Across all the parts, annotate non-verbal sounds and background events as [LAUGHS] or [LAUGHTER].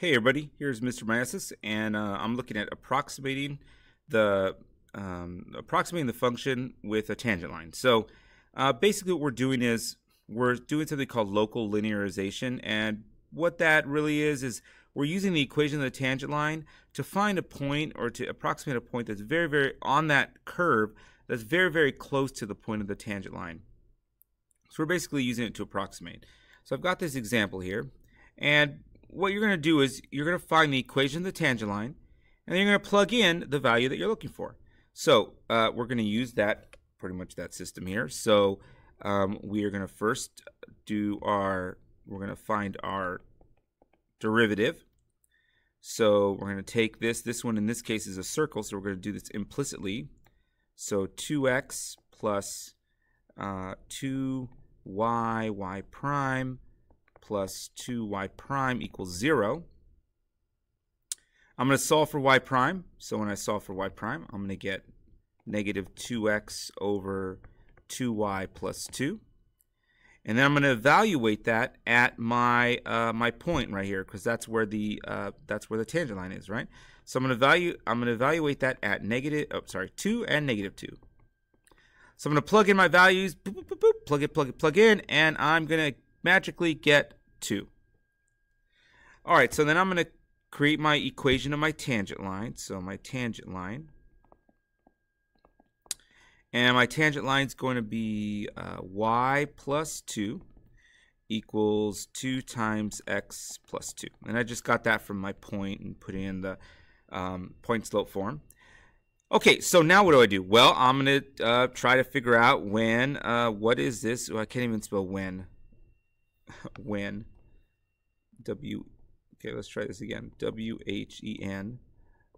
Hey everybody, here's Mr. Maestas, and uh, I'm looking at approximating the um, approximating the function with a tangent line. So uh, basically what we're doing is we're doing something called local linearization, and what that really is is we're using the equation of the tangent line to find a point or to approximate a point that's very, very on that curve that's very, very close to the point of the tangent line. So we're basically using it to approximate. So I've got this example here, and what you're going to do is you're going to find the equation of the tangent line, and then you're going to plug in the value that you're looking for. So uh, we're going to use that, pretty much that system here. So um, we are going to first do our, we're going to find our derivative. So we're going to take this, this one in this case is a circle, so we're going to do this implicitly. So 2x plus uh, 2y, y prime, plus 2y prime equals 0. I'm going to solve for y prime. So when I solve for y prime, I'm going to get negative 2x over 2y plus 2. And then I'm going to evaluate that at my uh, my point right here because that's where the uh, that's where the tangent line is, right? So I'm going to value I'm going to evaluate that at negative oh sorry 2 and negative 2. So I'm going to plug in my values, boop, boop, boop, plug it, plug it, plug in, and I'm going to magically get 2. All right, so then I'm going to create my equation of my tangent line. So my tangent line. And my tangent line is going to be uh, y plus 2 equals 2 times x plus 2. And I just got that from my point and put in the um, point slope form. Okay, so now what do I do? Well, I'm going to uh, try to figure out when, uh, what is this? I can't even spell when. [LAUGHS] when. W. Okay, let's try this again. W H E N.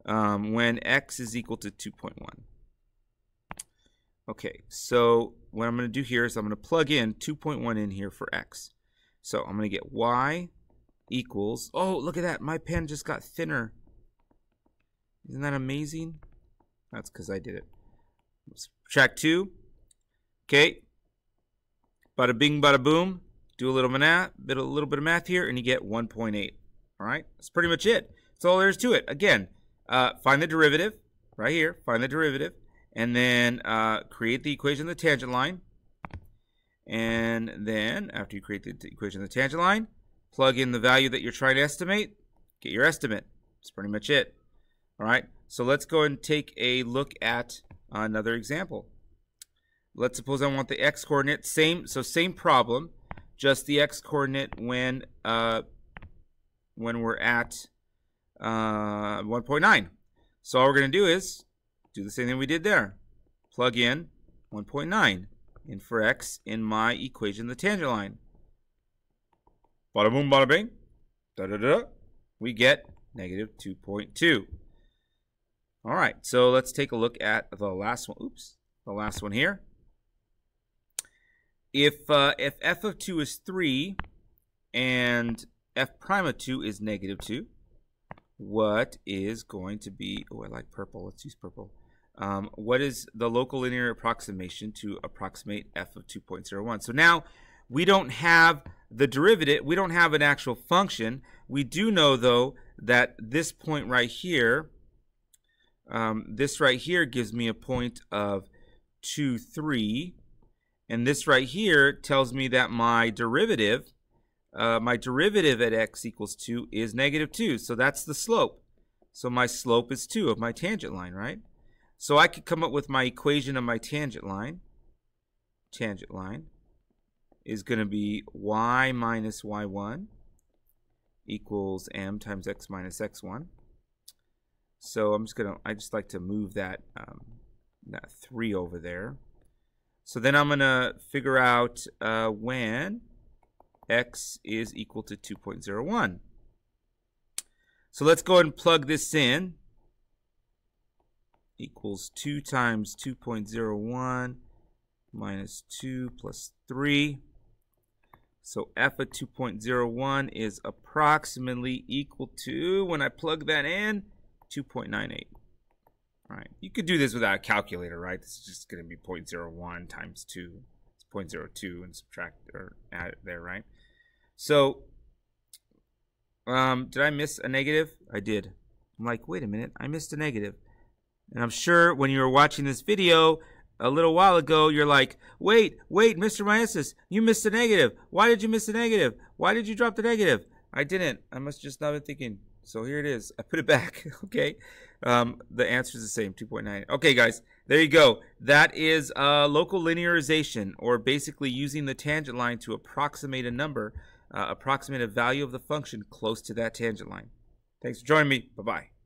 Um, when x is equal to 2.1. Okay, so what I'm going to do here is I'm going to plug in 2.1 in here for x. So I'm going to get y equals, oh, look at that. My pen just got thinner. Isn't that amazing? That's because I did it. Subtract 2. Okay. Bada bing, bada boom do a little math, bit a little bit of math here, and you get 1.8. All right, that's pretty much it. That's all there is to it. Again, uh, find the derivative right here. Find the derivative, and then uh, create the equation of the tangent line. And then after you create the equation of the tangent line, plug in the value that you're trying to estimate. Get your estimate. That's pretty much it. All right. So let's go and take a look at another example. Let's suppose I want the x coordinate. Same. So same problem just the x coordinate when uh, when we're at uh, 1.9. So all we're going to do is do the same thing we did there. Plug in 1.9 in for x in my equation, the tangent line. Bada boom, bada bing. Da da da. We get negative 2.2. All right, so let's take a look at the last one. Oops, the last one here if uh, if f of 2 is 3 and f prime of 2 is negative 2, what is going to be, oh, I like purple, let's use purple. Um, what is the local linear approximation to approximate f of 2.01? So now we don't have the derivative, we don't have an actual function. We do know, though, that this point right here, um, this right here gives me a point of 2, 3. And this right here tells me that my derivative, uh, my derivative at x equals 2 is negative 2. So that's the slope. So my slope is 2 of my tangent line, right? So I could come up with my equation of my tangent line. Tangent line is going to be y minus y1 equals m times x minus x1. So I'm just going to, I just like to move that, um, that 3 over there. So then I'm going to figure out uh, when x is equal to 2.01. So let's go ahead and plug this in. Equals 2 times 2.01 minus 2 plus 3. So f of 2.01 is approximately equal to, when I plug that in, 2.98. Right. You could do this without a calculator, right? This is just going to be 0.01 times 2. It's 0.02 and subtract or add it there, right? So um, did I miss a negative? I did. I'm like, wait a minute, I missed a negative. And I'm sure when you were watching this video a little while ago, you're like, wait, wait, Mr. Maestas, you missed a negative. Why did you miss a negative? Why did you drop the negative? I didn't. I must just not been thinking. So here it is. I put it back. [LAUGHS] okay. Um, the answer is the same, 2.9. Okay, guys, there you go. That is uh, local linearization, or basically using the tangent line to approximate a number, uh, approximate a value of the function close to that tangent line. Thanks for joining me. Bye-bye.